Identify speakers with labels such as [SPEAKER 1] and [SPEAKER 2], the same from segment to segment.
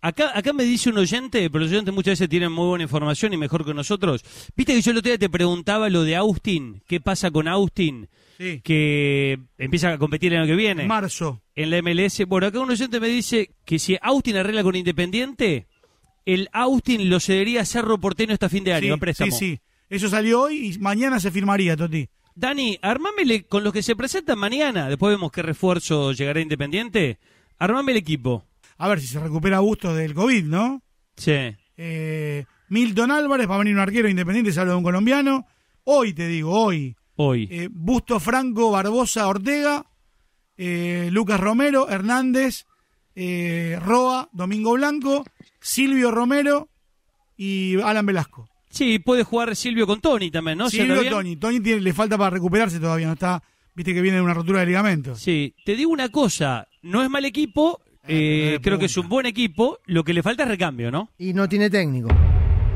[SPEAKER 1] Acá, acá me dice un oyente, pero los oyentes muchas veces tienen muy buena información y mejor que nosotros. Viste que yo el otro día te preguntaba lo de Austin, ¿qué pasa con Austin?
[SPEAKER 2] Sí.
[SPEAKER 1] Que empieza a competir el año que viene.
[SPEAKER 2] Marzo.
[SPEAKER 1] en la MLS. Bueno, acá un oyente me dice que si Austin arregla con Independiente, el Austin lo cedería a Cerro Porteño hasta fin de año, a
[SPEAKER 2] Sí,
[SPEAKER 1] préstamo.
[SPEAKER 2] sí, sí. Eso salió hoy y mañana se firmaría, Toti.
[SPEAKER 1] Dani, armámele con los que se presentan mañana, después vemos qué refuerzo llegará a Independiente. Armame el equipo.
[SPEAKER 2] A ver si se recupera Bustos del COVID, ¿no?
[SPEAKER 1] Sí.
[SPEAKER 2] Eh, Milton Álvarez, va a venir un arquero independiente, se habla de un colombiano. Hoy, te digo, hoy.
[SPEAKER 1] Hoy.
[SPEAKER 2] Eh, Busto Franco, Barbosa, Ortega, eh, Lucas Romero, Hernández, eh, Roa, Domingo Blanco, Silvio Romero y Alan Velasco.
[SPEAKER 1] Sí, puede jugar Silvio con Tony también, ¿no? ¿Se anda
[SPEAKER 2] Silvio
[SPEAKER 1] bien?
[SPEAKER 2] Tony. Tony tiene- le falta para recuperarse todavía, no está. Viste que viene de una rotura de ligamentos.
[SPEAKER 1] Sí, te digo una cosa, no es mal equipo,
[SPEAKER 2] Eh, le
[SPEAKER 1] creo que es un buen equipo, lo que le falta es recambio, ¿no?
[SPEAKER 3] Y no tiene técnico.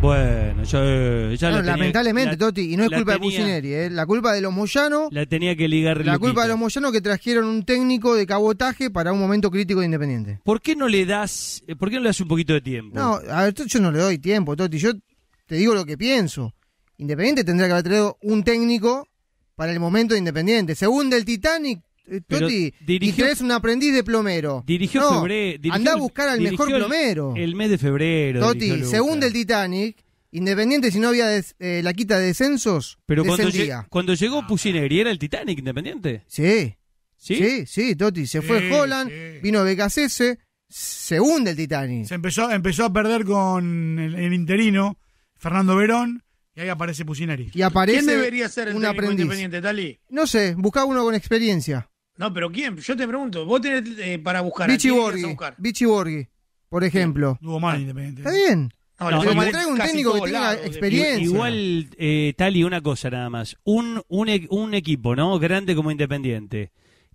[SPEAKER 1] Bueno, ya, eh, ya
[SPEAKER 3] No,
[SPEAKER 1] la tenía-
[SPEAKER 3] lamentablemente,
[SPEAKER 1] la-
[SPEAKER 3] Toti. Y no es
[SPEAKER 1] la
[SPEAKER 3] culpa de Pusineri, ¿eh? La culpa de los Moyano.
[SPEAKER 1] La tenía que ligar
[SPEAKER 3] La culpa de los Moyano que trajeron un técnico de cabotaje para un momento crítico de Independiente.
[SPEAKER 1] ¿Por qué no le das, eh, por qué no le das un poquito de tiempo?
[SPEAKER 3] No, a ver, yo no le doy tiempo, Toti. Yo te digo lo que pienso. Independiente tendría que haber traído un técnico para el momento de Independiente. Según del Titanic, Toti,
[SPEAKER 1] dirigió-
[SPEAKER 3] y un aprendiz de plomero.
[SPEAKER 1] Dirigió
[SPEAKER 3] No,
[SPEAKER 1] febrero. dirigió
[SPEAKER 3] Andá a
[SPEAKER 1] el-
[SPEAKER 3] buscar al mejor
[SPEAKER 1] el-
[SPEAKER 3] plomero.
[SPEAKER 1] El, mes de febrero.
[SPEAKER 3] Toti,
[SPEAKER 1] Lucas.
[SPEAKER 3] según del Titanic, Independiente, si no había des- eh, la quita de descensos,
[SPEAKER 1] Pero cuando,
[SPEAKER 3] descendía.
[SPEAKER 1] lle- cuando llegó Pusineri, ¿era el Titanic independiente?
[SPEAKER 3] Sí,
[SPEAKER 1] ¿Sí?
[SPEAKER 3] sí, sí, Toti. Se fue Holland,
[SPEAKER 2] sí.
[SPEAKER 3] vino Becasese, se hunde el Titanic.
[SPEAKER 2] Se empezó, empezó a perder con el, el interino, Fernando Verón, y ahí aparece Pusineri.
[SPEAKER 3] Y aparece
[SPEAKER 4] ¿Quién debería ser el
[SPEAKER 3] un aprendiz.
[SPEAKER 4] independiente, Tali?
[SPEAKER 3] No sé, buscaba uno con experiencia.
[SPEAKER 4] No, pero ¿quién? Yo te pregunto. Vos tenés eh, para buscar. ¿a
[SPEAKER 3] Vichy Borghi,
[SPEAKER 4] buscar?
[SPEAKER 3] Vichy Borghi, por ejemplo.
[SPEAKER 2] Tuvo mal Independiente.
[SPEAKER 3] Está bien.
[SPEAKER 4] No,
[SPEAKER 1] pero
[SPEAKER 4] en
[SPEAKER 3] traiga un técnico que tenga
[SPEAKER 4] lados,
[SPEAKER 3] experiencia.
[SPEAKER 1] Igual, eh, Tali, una cosa nada más. Un, un, e- un equipo, ¿no? Grande como Independiente,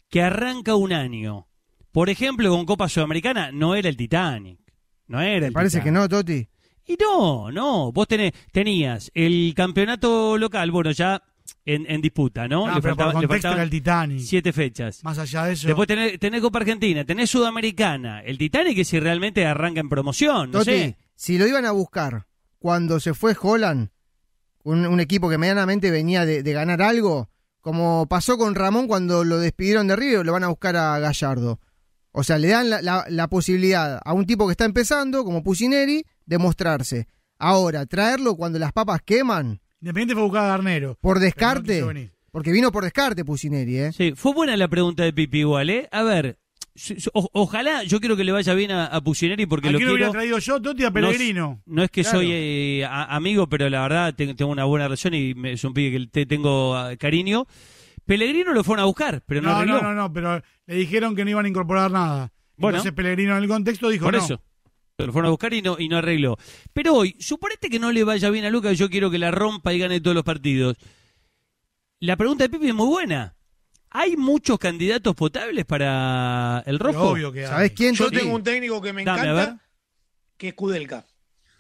[SPEAKER 1] que arranca un año, por ejemplo, con Copa Sudamericana, no era el Titanic. No era
[SPEAKER 3] Me
[SPEAKER 1] el
[SPEAKER 3] parece que no, Toti.
[SPEAKER 1] Y no, no. Vos tenés, tenías el campeonato local, bueno, ya en, en disputa, ¿no?
[SPEAKER 2] No,
[SPEAKER 1] Le
[SPEAKER 2] pero por
[SPEAKER 1] faltaba- le
[SPEAKER 2] contexto
[SPEAKER 1] faltaban
[SPEAKER 2] era el Titanic.
[SPEAKER 1] Siete fechas.
[SPEAKER 2] Más allá de eso.
[SPEAKER 1] Después tenés, tenés Copa Argentina, tenés Sudamericana. El Titanic es si realmente arranca en promoción, no
[SPEAKER 3] Toti,
[SPEAKER 1] sé.
[SPEAKER 3] si lo iban a buscar cuando se fue Holland, un, un equipo que medianamente venía de, de ganar algo, como pasó con Ramón cuando lo despidieron de Río, lo van a buscar a Gallardo. O sea, le dan la, la- la posibilidad a un tipo que está empezando, como Pusineri, de mostrarse. Ahora, traerlo cuando las papas queman,
[SPEAKER 2] Independiente fue a buscar a Garnero.
[SPEAKER 3] por
[SPEAKER 2] no
[SPEAKER 3] descarte, porque vino por descarte Pusineri, ¿eh?
[SPEAKER 1] Sí, fue buena la pregunta de Pipi igual, ¿eh? A ver, o- ojalá, yo quiero que le vaya bien a, a Pusineri porque
[SPEAKER 2] ¿A
[SPEAKER 1] lo
[SPEAKER 2] quién hubiera
[SPEAKER 1] quiero.
[SPEAKER 2] traído yo, Toti, a
[SPEAKER 1] No,
[SPEAKER 2] Pellegrino?
[SPEAKER 1] no es que
[SPEAKER 3] Claro.
[SPEAKER 1] soy eh, a- amigo, pero la verdad te- tengo una buena relación y me, es un pibe que te tengo ah, cariño. Pellegrino lo fueron a buscar, pero no,
[SPEAKER 2] No,
[SPEAKER 1] arregló.
[SPEAKER 2] no, no, no, pero le dijeron que no iban a incorporar nada.
[SPEAKER 1] Bueno.
[SPEAKER 2] Entonces Pellegrino en el contexto dijo
[SPEAKER 1] Por
[SPEAKER 2] no.
[SPEAKER 1] eso. Lo fueron a buscar y no, y no arregló. Pero hoy, suponete que no le vaya bien a Lucas, yo quiero que la rompa y gane todos los partidos. La pregunta de Pipi es muy buena. ¿Hay muchos candidatos potables para el
[SPEAKER 2] Pero
[SPEAKER 1] rojo?
[SPEAKER 2] obvio que hay.
[SPEAKER 3] ¿Sabés quién,
[SPEAKER 4] Yo tengo un técnico que me
[SPEAKER 1] Dame, a ver.
[SPEAKER 4] encanta, que es Kudelka.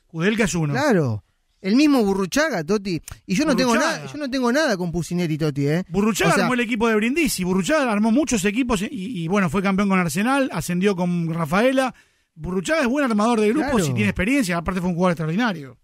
[SPEAKER 2] Kudelka es uno.
[SPEAKER 3] Claro. El mismo Burruchaga, Toti. Y yo no tengo nada, yo no tengo nada con Pusineri, Toti, ¿eh?
[SPEAKER 2] Burruchaga
[SPEAKER 3] O sea,
[SPEAKER 2] armó el equipo de Brindisi. Burruchaga armó muchos equipos y, y, bueno, fue campeón con Arsenal, ascendió con Rafaela. Burruchaga es buen armador de grupos
[SPEAKER 3] Claro.
[SPEAKER 2] y tiene experiencia, aparte fue un jugador extraordinario.